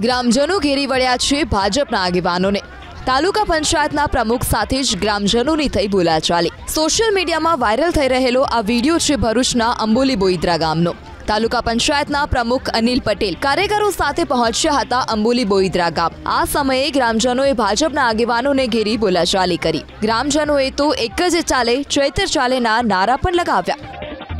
ગ્રામજનો ઘેરી વળ્યા છે ભાજપના આગેવાનોને. તાલુકા પંચાયતના પ્રમુખ સાથે જ ગ્રામજનોની થઈ બોલાચાલી. સોશિયલ મીડિયામાં વાયરલ થઈ રહેલો આ વીડિયો છે ભરૂચના અંબોલી બોઈદ્રા ગામનો. તાલુકા પંચાયતના પ્રમુખ અનિલ પટેલ કાર્યકરો સાથે પહોંચ્યા હતા અંબોલી બોઈદ્રા ગામ. આ સમયે ગ્રામજનોએ ભાજપના આગેવાનોને ઘેરી બોલાચાલી કરી. ગ્રામજનોએ તો એક જ ચાલે, ચૈતર ચાલેના નારા પણ લગાવ્યા.